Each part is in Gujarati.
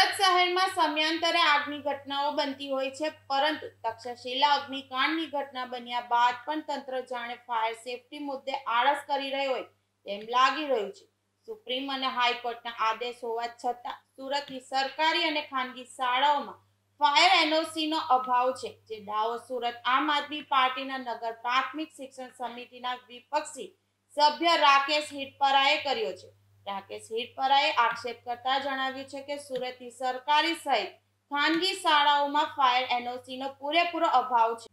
સુરત શહેરમાં સમયાંતરે આગની ઘટનાઓ બનતી હોય છે, પરંતુ તક્ષશિલા અગ્નિકાંડની ઘટના બન્યા બાદ પણ તંત્ર જાણે ફાયર સેફટી મુદ્દે આળસ કરી રહ્યો હોય તેમ લાગી રહ્યું છે. સુપ્રીમ અને હાઈકોર્ટના આદેશ હોવા છતાં સુરતની સરકારી અને ખાનગી શાળાઓમાં ફાયર એનઓસીનો અભાવ છે, જે દાવો સુરત આમ આદમી પાર્ટીના નગર પ્રાથમિક શિક્ષણ સમિતિના વિપક્ષી સભ્ય રાકેશ હિટપરાએ કર્યો છે. રાકેશ હિટપરાએ આક્ષેપ કરતા જણાવ્યું છે કે સુરતની સરકારી સહિત ખાનગી શાળાઓમાં ફાયર એનઓસી નો પૂરેપૂરો અભાવ છે.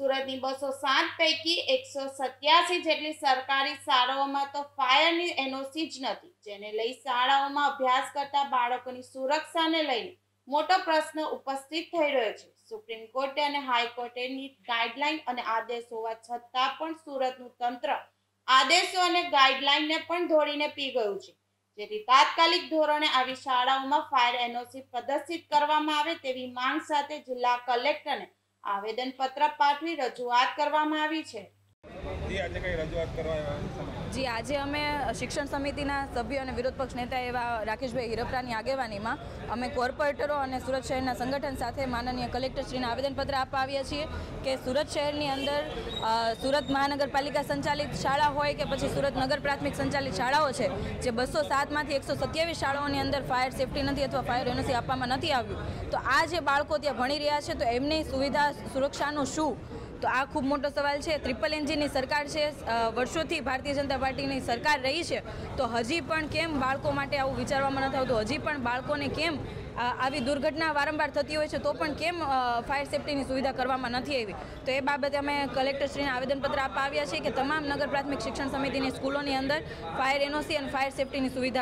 સુરતની બસો સાત પૈકી એકસો સત્યાસી જેટલી સરકારી શાળાઓમાં તો ફાયરની એનઓસી જ નથી, જેને લઈ શાળાઓમાં અભ્યાસ કરતા બાળકોની સુરક્ષાને લઈને મોટો પ્રશ્ન ઉપસ્થિત થઈ રહ્યો છે. સુપ્રીમ કોર્ટે અને હાઈકોર્ટેની ગાઈડલાઈન અને આદેશ હોવા છતાં પણ સુરતનું તંત્ર આદેશો અને ગાઈડલાઈનને પણ ધોળીને પી ગયું છે. જેથી તાત્કાલિક ધોરણે આવી શાળાઓમાં ફાયર એનઓસી પ્રદર્શિત કરવામાં આવે તેવી માંગ સાથે જિલ્લા કલેક્ટરને આવેદનપત્ર પાઠવી રજૂઆત કરવામાં આવી છે. આજે કઈ રજૂઆત કરવા જી, આજે અમે શિક્ષણ સમિતિના સભ્ય અને વિરોધ પક્ષ નેતા એવા રાકેશભાઈ હિરપરાની આગેવાનીમાં અમે કોર્પોરેટરો અને સુરત શહેરના સંગઠન સાથે માનનીય કલેક્ટરશ્રીને આવેદનપત્ર આપવા આવ્યા છીએ કે સુરત શહેરની અંદર સુરત મહાનગરપાલિકા સંચાલિત શાળા હોય કે પછી સુરત નગર પ્રાથમિક સંચાલિત શાળાઓ છે, જે બસો સાતમાંથી એકસો સત્યાવીસ શાળાઓની અંદર ફાયર સેફટી નથી અથવા ફાયર એનઓસી આપવામાં નથી આવ્યું. તો આ જે બાળકો ત્યાં ભણી રહ્યા છે, તો એમની સુવિધા સુરક્ષાનું શું? તો આ ખૂબ મોટો સવાલ છે. ટ્રિપલ એન્જિનની સરકાર છે. વર્ષોથી ભારતીય જનતા પાર્ટીની સરકાર રહી છે. તો હજી પણ કેમ બાળકો માટે આવું વિચારવામાં નથી આવતું હજી પણ બાળકોને કેમ આવી દુર્ઘટના વારંવાર થતી હોય છે? તો પણ કેમ ફાયર સેફટીની સુવિધા કરવામાં નથી આવી? તો એ બાબતે અમે કલેક્ટરશ્રીને આવેદનપત્ર આપવા આવ્યા છીએ કે તમામ નગર પ્રાથમિક શિક્ષણ સમિતિની સ્કૂલોની અંદર ફાયર એનઓસી અને ફાયર સેફટીની સુવિધા